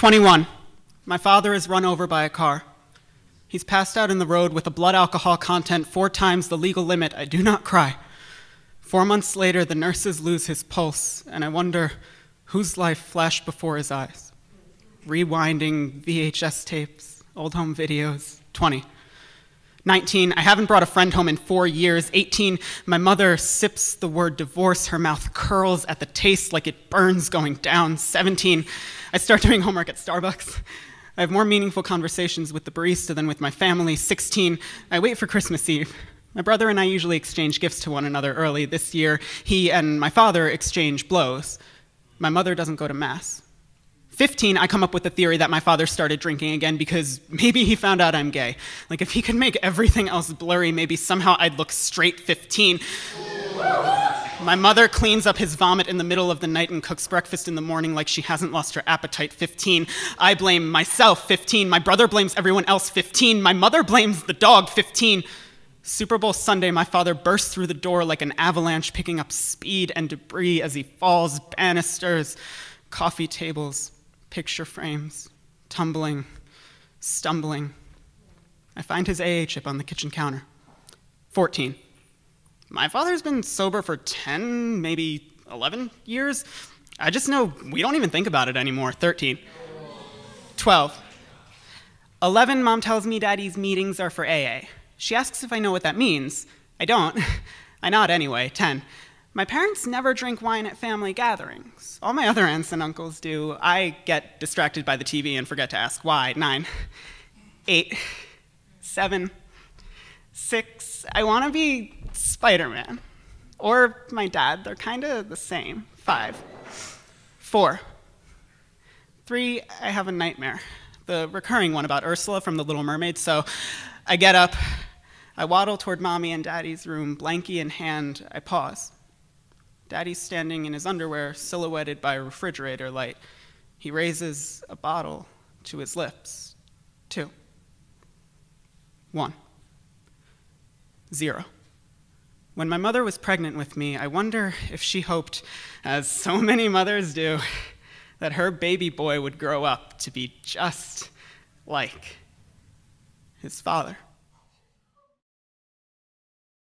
21. My father is run over by a car. He's passed out in the road with a blood alcohol content four times the legal limit. I do not cry. Four months later, the nurses lose his pulse, and I wonder whose life flashed before his eyes. Rewinding VHS tapes, old home videos. 20. 19, I haven't brought a friend home in four years. 18, my mother sips the word divorce. Her mouth curls at the taste like it burns going down. 17, I start doing homework at Starbucks. I have more meaningful conversations with the barista than with my family. 16, I wait for Christmas Eve. My brother and I usually exchange gifts to one another early. This year, he and my father exchange blows. My mother doesn't go to Mass. 15, I come up with the theory that my father started drinking again because maybe he found out I'm gay. Like, if he could make everything else blurry, maybe somehow I'd look straight 15. My mother cleans up his vomit in the middle of the night and cooks breakfast in the morning like she hasn't lost her appetite. 15. I blame myself. 15. My brother blames everyone else. 15. My mother blames the dog. 15. Super Bowl Sunday, my father bursts through the door like an avalanche, picking up speed and debris as he falls, banisters, coffee tables, picture frames, tumbling, stumbling. I find his AA chip on the kitchen counter. 14. My father's been sober for 10, maybe 11 years. I just know we don't even think about it anymore. 13. 12. 11, mom tells me daddy's meetings are for AA. She asks if I know what that means. I don't. I nod anyway. 10. My parents never drink wine at family gatherings. All my other aunts and uncles do. I get distracted by the TV and forget to ask why. Nine, eight, seven, six. I want to be Spider Man. Or my dad. They're kind of the same. Five, four, three. I have a nightmare. The recurring one about Ursula from The Little Mermaid. So I get up. I waddle toward mommy and daddy's room, blankie in hand. I pause. Daddy's standing in his underwear, silhouetted by a refrigerator light. He raises a bottle to his lips. Two. One. Zero. When my mother was pregnant with me, I wonder if she hoped, as so many mothers do, that her baby boy would grow up to be just like his father.